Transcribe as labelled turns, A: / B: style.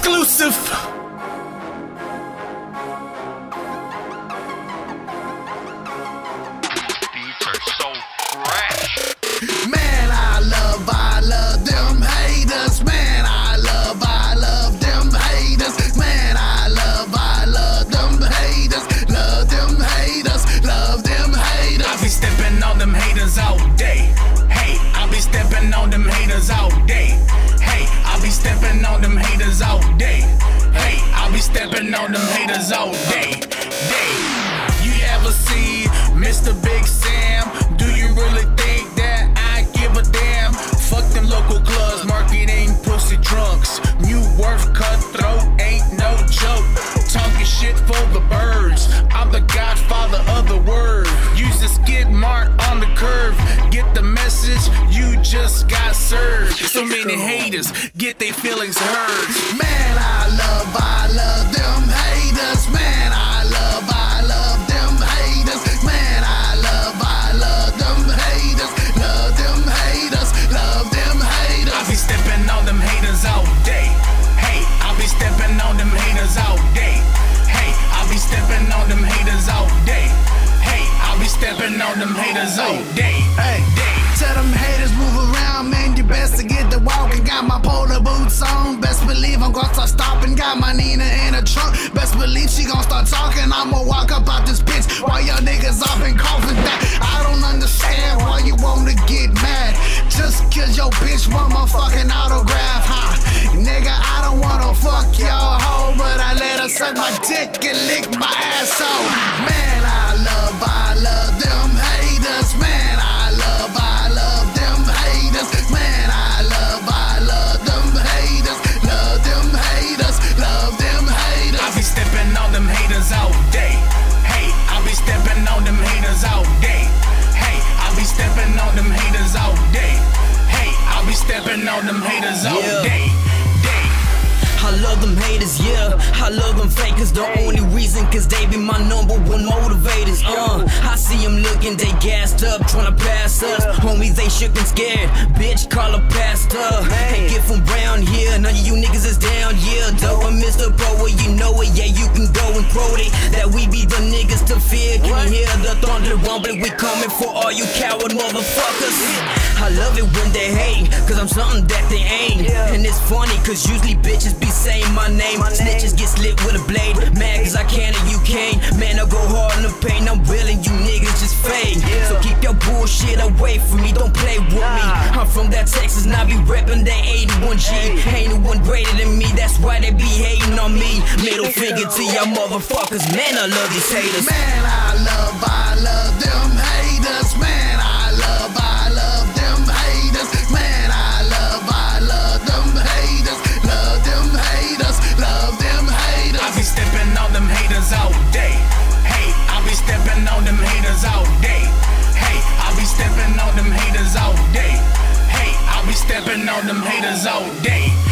A: exclusive. On them haters all day. Got served. So many haters get their feelings hurt.
B: Man, I love, I love them haters. Man, I love, I love them haters. Man, I love, I love them haters. Love them haters. Love them haters.
A: I be stepping on them haters all day. Hey, I be stepping on them haters all day. Hey, I be stepping on them haters all day. Hey, I be stepping on them haters all day. Day.
B: Got my polar boots on. Best believe I'm gonna start stopping. Got my Nina in a trunk. Best believe she gonna start talking. I'ma walk up out this bitch while y'all niggas off and coughing that. I don't understand why you wanna get mad. Just cause your bitch want my fucking autograph, huh? Nigga, I don't wanna fuck y'all hoe, but I let her suck my dick and lick my asshole. Man, I love, I love them haters. Man,
A: stepping on them haters all day. Hey, I be stepping on them haters all
C: Yeah.
A: day. Day.
C: I love them haters, yeah. I love them fakers. The only reason, cause they be my number one motivators. Uh, I see them looking, they gassed up, tryna pass us. Homies, they shook and scared. Bitch, call a pastor. Hey, get from round here. None of you niggas is down, yeah. Dope, I'm Mr. Poet, well, you know it, yeah. You can go and. That we be the niggas to fear. Can you hear the thunder rumbling? We coming for all you coward motherfuckers. I love it when they hate, cause I'm something that they ain't. And it's funny, cause usually bitches be saying my name. Snitches get slit with a blade. Mad bullshit away from me, don't play with me. I'm from that Texas, and I be reppin' that 81G. Ain't no one greater than me, that's why they be hating on me. Middle finger to y'all motherfuckers, man, I love these haters.
B: Man, I love, I love them haters. Man,
A: on them haters all day.